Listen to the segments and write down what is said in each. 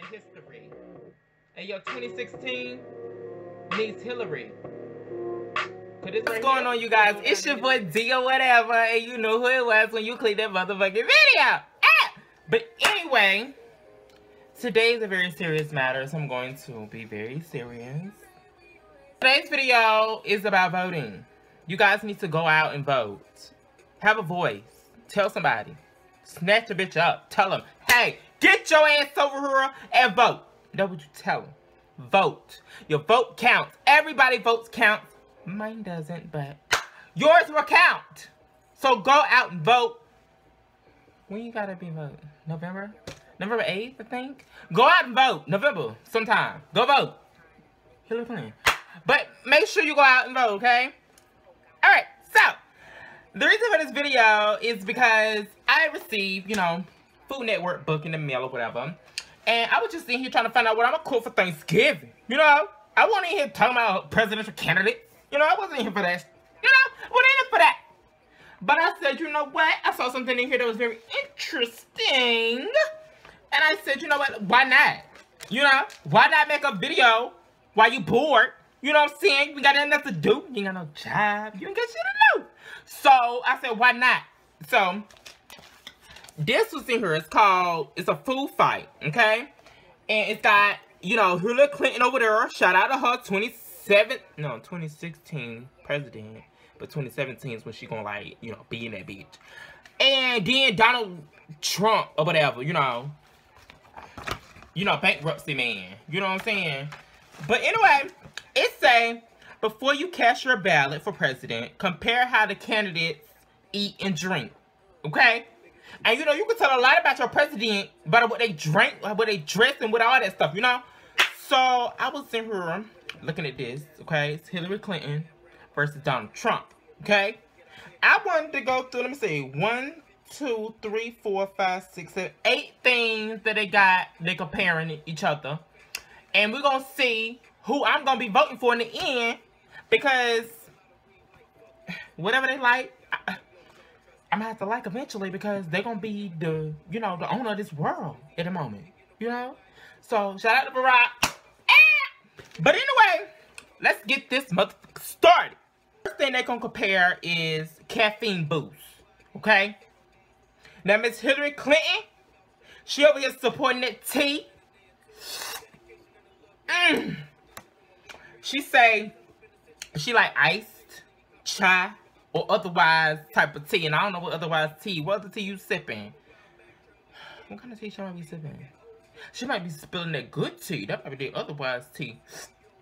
in history. And your 2016 needs Hillary. What's right going on, you guys? It's your boy Dee or whatever, and you know who it was when you clicked that motherfucking video. Ah! But anyway, today's a very serious matter, so I'm going to be very serious. Today's video is about voting. You guys need to go out and vote. Have a voice. Tell somebody. Snatch a bitch up. Tell them, hey, get your ass over here and vote. Know what you tell them. Vote. Your vote counts. Everybody votes counts. Mine doesn't, but yours will count. So go out and vote. When you gotta be voting? November? November 8th, I think? Go out and vote. November, sometime. Go vote. Hillary Clinton. But make sure you go out and vote, okay? Alright, so, the reason for this video is because I received, you know, Food Network book in the mail or whatever. And I was just sitting here trying to find out what I'm going to cook for Thanksgiving. You know, I wasn't in here talking about presidential candidates. You know, I wasn't in here for that. You know, I wasn't in here for that. But I said, you know what? I saw something in here that was very interesting. And I said, you know what? Why not? You know, why not make a video while you bored? You know what I'm saying? We got nothing to do. You ain't got no job. You ain't got shit to do. So I said, why not? So this was in here. It's called, it's a food fight, okay? And it's got, you know, Hillary Clinton over there. Shout out to her 27, no, 2016 president. But 2017 is when she gonna like, you know, be in that bitch. And then Donald Trump or whatever, you know. You know, bankruptcy man. You know what I'm saying? But anyway, it say, before you cast your ballot for president, compare how the candidates eat and drink. Okay? And you know, you can tell a lot about your president by what they drink, what they dress, and with all that stuff, you know? So, I was in here looking at this, okay? It's Hillary Clinton versus Donald Trump, okay? I wanted to go through, let me see, one, two, three, four, five, six, seven, eight things that they got, they comparing each other. And we're going to see who I'm going to be voting for in the end because whatever they like, I, I'm to have to like eventually because they're to be the, you know, the owner of this world at the moment, you know? So, shout out to Barack. But anyway, let's get this motherfucker started. First thing they're to compare is caffeine boost, okay? Now, Miss Hillary Clinton, she over here supporting that tea. Mm. She say she like iced, chai, or otherwise type of tea. And I don't know what otherwise tea. What other tea you sipping? What kind of tea she might be sipping? She might be spilling that good tea. That might be the otherwise tea.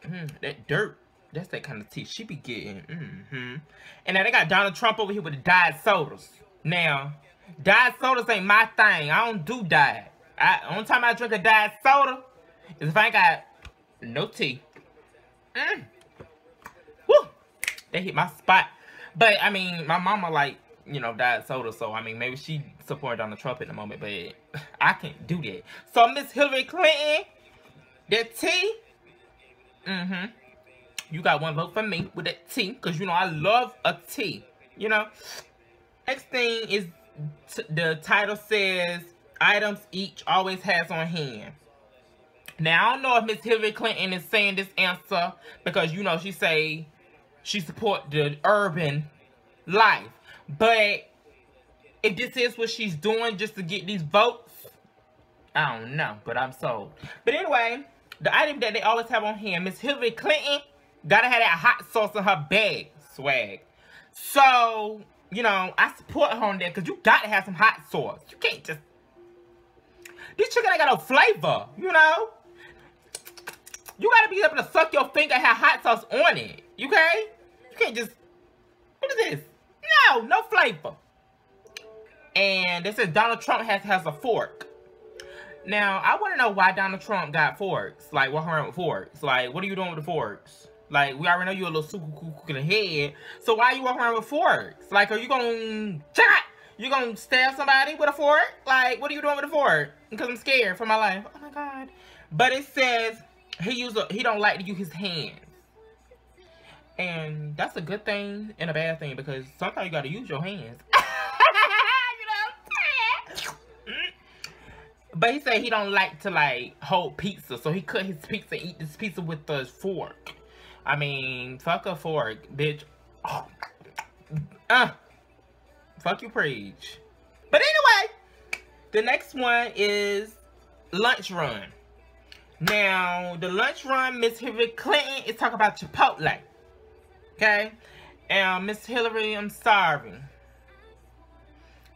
Mm, that dirt. That's that kind of tea she be getting. Mm -hmm. And now they got Donald Trump over here with the diet sodas. Now, diet sodas ain't my thing. I don't do diet. I, only time I drink a diet soda is if I ain't got no tea. Mm. Woo! They hit my spot. But, I mean, my mama, like, you know, diet soda. So, I mean, maybe she supported Donald Trump in the moment. But I can't do that. So, Miss Hillary Clinton, that T. Mm-hmm. You got one vote for me with that tea. Because, you know, I love a T. You know. Next thing is the title says, items each always has on hand. Now, I don't know if Miss Hillary Clinton is saying this answer because, you know, she say she support the urban life. But if this is what she's doing just to get these votes, I don't know, but I'm sold. But anyway, the item that they always have on hand, Miss Hillary Clinton gotta have that hot sauce in her bag, swag. So, you know, I support her on that because you gotta have some hot sauce. You can't just... This chicken ain't got no flavor, you know? You gotta be able to suck your finger and have hot sauce on it. Okay? You can't just... What is this? No, no flavor. And this says Donald Trump has, has a fork. Now, I want to know why Donald Trump got forks. Like, walking around with forks. Like, what are you doing with the forks? Like, we already know you're a little super cool in the head. So why are you walking around with forks? Like, are you going to... You gonna stab somebody with a fork? Like, what are you doing with a fork? Because I'm scared for my life. Oh my God. But it says he use a, he don't like to use his hands. And that's a good thing and a bad thing because sometimes you gotta use your hands. you know But he said he don't like to like hold pizza, so he cut his pizza, eat this pizza with the fork. I mean, fuck a fork, bitch. Oh. Uh, fuck you, preach. But anyway, the next one is lunch run. Now, the lunch run, Miss Hillary Clinton is talking about Chipotle. Okay? And Miss Hillary, I'm sorry.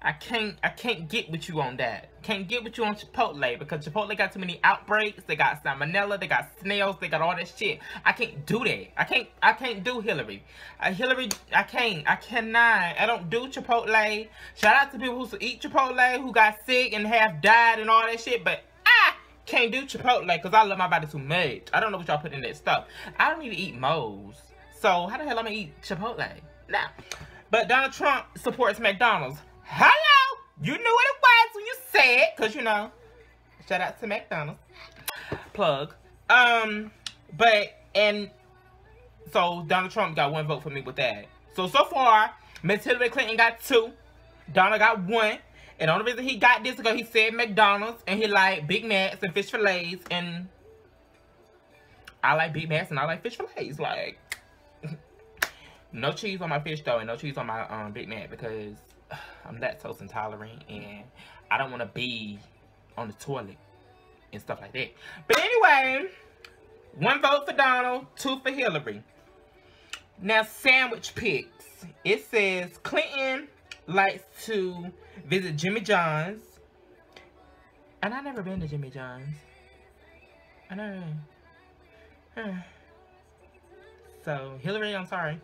I can't I can't get with you on that. Can't get with you on Chipotle because Chipotle got too many outbreaks. They got salmonella, they got snails, they got all that shit. I can't do that. I can't I can't do Hillary. Uh, Hillary, I can't. I cannot. I don't do Chipotle. Shout out to people who eat Chipotle, who got sick and have died and all that shit, but I can't do Chipotle because I love my body too much. I don't know what y'all put in that stuff. I don't to eat Moe's. So how the hell am I eat Chipotle? Now, but Donald Trump supports McDonald's. Hello! You knew what it was when you said, because, you know, shout out to McDonald's. Plug. Um, but, and, so Donald Trump got one vote for me with that. So, so far, Miss Hillary Clinton got two. Donald got one. And the only reason he got this because he said McDonald's and he like Big Macs and fish fillets and I like Big Macs and I like fish fillets. Like, no cheese on my fish though and no cheese on my um, Big Mac because I'm lactose intolerant and I don't want to be on the toilet and stuff like that. But anyway, one vote for Donald, two for Hillary. Now, sandwich picks. It says Clinton likes to visit Jimmy John's. And I've never been to Jimmy John's. I know. So, Hillary, I'm sorry.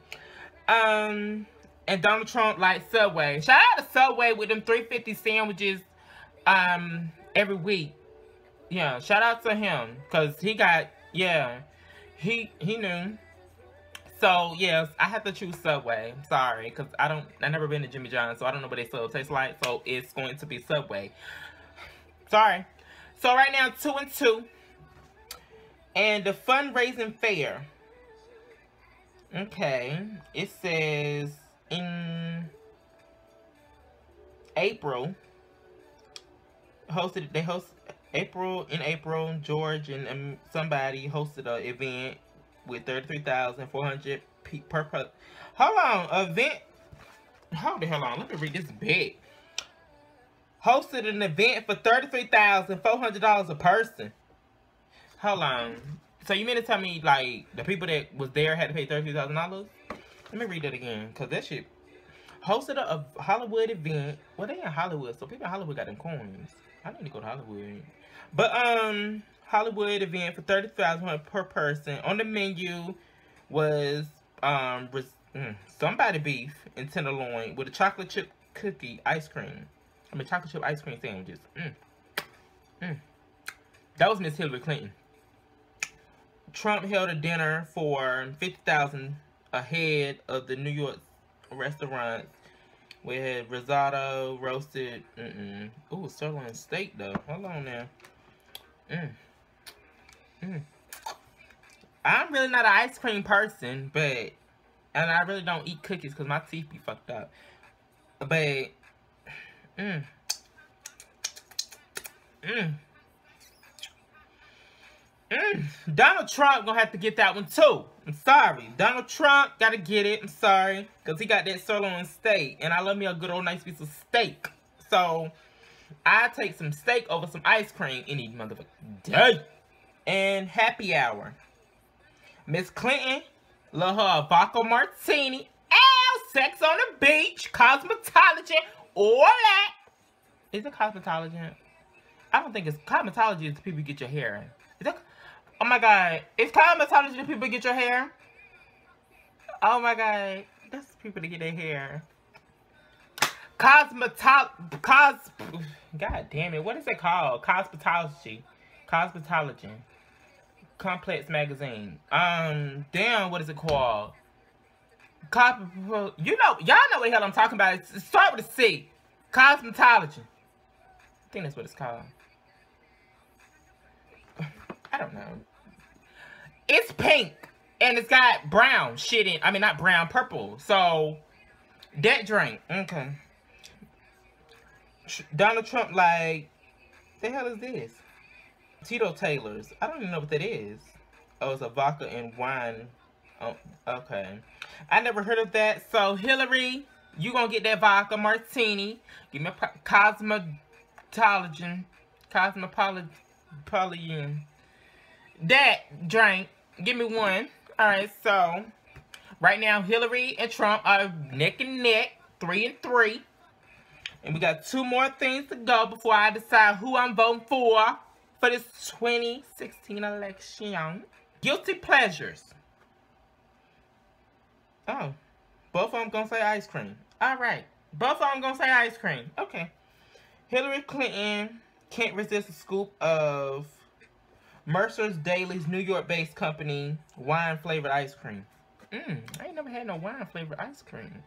Um, and Donald Trump like Subway. Shout out to Subway with them 350 sandwiches um every week. Yeah, shout out to him cuz he got yeah. He he knew. So, yes, I have to choose Subway. Sorry, cuz I don't I never been to Jimmy John's, so I don't know what they sub tastes like, so it's going to be Subway. Sorry. So right now 2 and 2. And the fundraising fair. Okay. It says in April hosted they host April in April George and um, somebody hosted an event with 33,400 per per hold on event hold the hell on let me read this bit hosted an event for $33,400 a person hold on so you mean to tell me like the people that was there had to pay $33,000 let me read that again, because that shit hosted a, a, Hollywood event. Well, they in Hollywood, so people in Hollywood got them coins. I need to go to Hollywood. But, um, Hollywood event for 30000 per person. On the menu was, um, mm, somebody beef and tenderloin with a chocolate chip cookie ice cream. I mean, chocolate chip ice cream sandwiches. Mm. Mm. That was Miss Hillary Clinton. Trump held a dinner for 50000 ahead of the New York restaurants. We had risotto, roasted, mm -mm. Ooh, sirloin steak though. Hold on now. Mm. Mm. I'm really not an ice cream person, but and I really don't eat cookies because my teeth be fucked up. But mm. Mm. Mm, Donald Trump gonna have to get that one too. I'm sorry. Donald Trump gotta get it. I'm sorry. Because he got that sirloin steak. And I love me a good old nice piece of steak. So, I take some steak over some ice cream any motherfucking day. And happy hour. Miss Clinton, love her a vodka martini. Ow, sex on the beach, cosmetology, all that. Is it cosmetology? I don't think it's cosmetology the people get your hair in. Is that Oh my god. It's cosmetology that people get your hair. Oh my god. That's people to get their hair. Cosmetol cos God damn it. What is it called? Cosmetology. Cosmetology. Complex magazine. Um damn, what is it called? Cos you know y'all know what the hell I'm talking about. It's, start with a C. Cosmetology. I think that's what it's called. I don't know. It's pink. And it's got brown shit in. I mean, not brown, purple. So, that drink. Okay. Donald Trump, like, The hell is this? Tito Taylor's. I don't even know what that is. Oh, it's a vodka and wine. Oh, okay. I never heard of that. So, Hillary, you gonna get that vodka martini. Give me a cosmetology. Cosmopolitan. That drink. Give me one. Alright, so right now Hillary and Trump are neck and neck. Three and three. And we got two more things to go before I decide who I'm voting for for this 2016 election. Guilty pleasures. Oh, both of them gonna say ice cream. All right, both of them gonna say ice cream. Okay. Hillary Clinton can't resist a scoop of Mercer's Dairy's New York-based company wine-flavored ice cream. Mmm, I ain't never had no wine-flavored ice cream.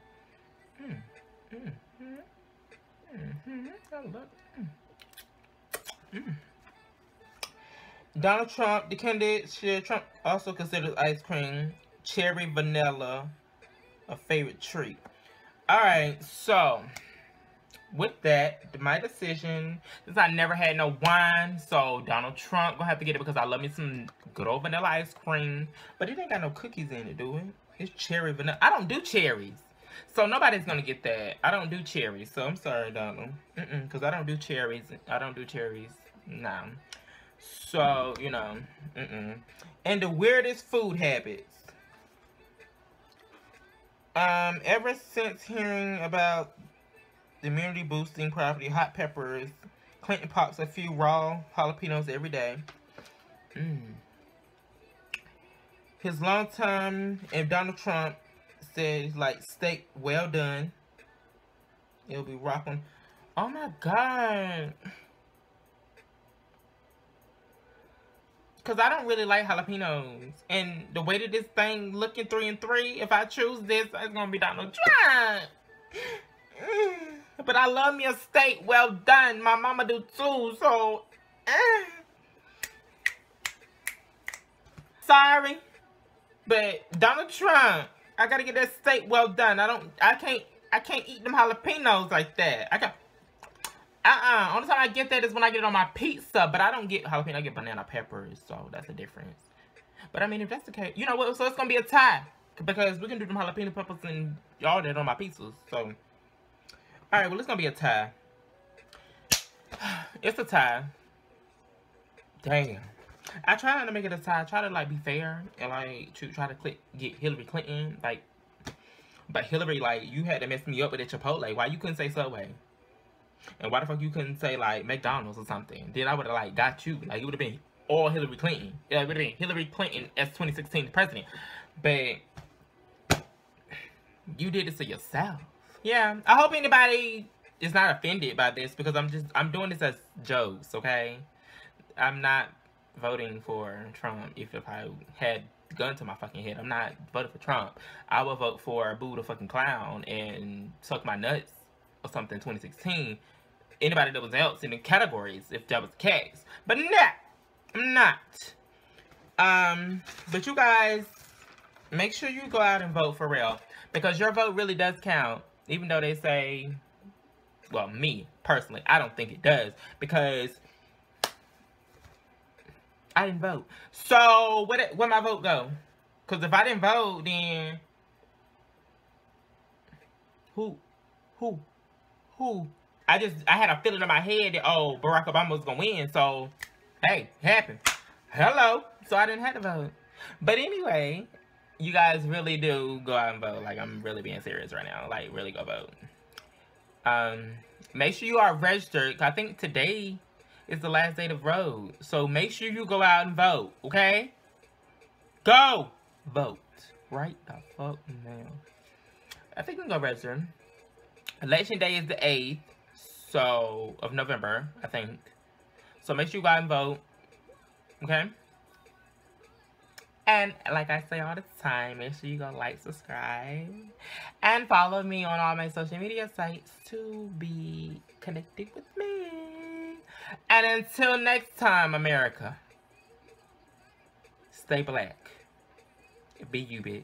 Mmm, mmm, mmm. Mm-hmm. I love it. Mm. Donald Trump, the candidate, Trump also considers ice cream, cherry vanilla, a favorite treat. Alright, so, with that, my decision, since I never had no wine, so Donald Trump gonna have to get it because I love me some good old vanilla ice cream. But it ain't got no cookies in it, do it? It's cherry vanilla. I don't do cherries. So nobody's gonna get that. I don't do cherries, so I'm sorry, Donald. Mm-mm, because I don't do cherries. I don't do cherries. Nah. So, you know, mm-mm. And the weirdest food habits. Um, ever since hearing about immunity boosting property, hot peppers, Clinton pops a few raw jalapenos every day. Mm. His long time and Donald Trump says like steak well done. It'll be rocking. Oh my god. Cause I don't really like jalapenos. And the way that this thing looking three and three, if I choose this, it's gonna be Donald Trump. but I love me a steak well done. My mama do too, so eh. sorry. But Donald Trump I gotta get that steak well done. I don't, I can't, I can't eat them jalapenos like that. I got, uh-uh. Only time I get that is when I get it on my pizza, but I don't get jalapeno, I get banana peppers, so that's the difference. But I mean, if that's the case, you know what, so it's gonna be a tie. Because we can do them jalapeno peppers and y'all did on my pizzas, so. Alright, well, it's gonna be a tie. It's a tie. Damn. I try not to make it a tie. I try to like be fair and like to try to click, get Hillary Clinton. Like, but Hillary, like you had to mess me up with a Chipotle. Why you couldn't say Subway? And why the fuck you couldn't say like McDonald's or something? Then I would have like got you. Like it would have been all Hillary Clinton. It would have been Hillary Clinton as 2016 president. But you did it to yourself. Yeah. I hope anybody is not offended by this because I'm just I'm doing this as jokes. Okay. I'm not voting for Trump if, if I had gun to my fucking head. I'm not voting for Trump. I would vote for Boo the fucking clown and suck my nuts or something 2016. Anybody that was else in the categories if that was the case. But not. I'm not. Um, but you guys, make sure you go out and vote for real. Because your vote really does count. Even though they say, well, me, personally, I don't think it does. Because I didn't vote. So, where, where my vote go? Because if I didn't vote, then... Who? Who? Who? I just, I had a feeling in my head that, oh, Barack Obama was going to win. So, hey, happened. Hello. So, I didn't have to vote. But anyway, you guys really do go out and vote. Like, I'm really being serious right now. Like, really go vote. Um, make sure you are registered. I think today is the last day to vote. So make sure you go out and vote, okay? Go! Vote. Right the fuck now. I think we can go register. Election day is the 8th, so, of November, I think. So make sure you go out and vote, okay? And like I say all the time, make sure you go like, subscribe, and follow me on all my social media sites to be connected with me. And until next time, America, stay black. Be you, bitch.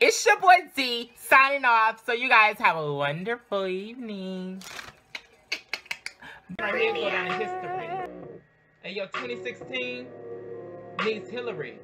It's your boy Z signing off. So you guys have a wonderful evening. Right here go down in history. Hey, yo, 2016 needs Hillary.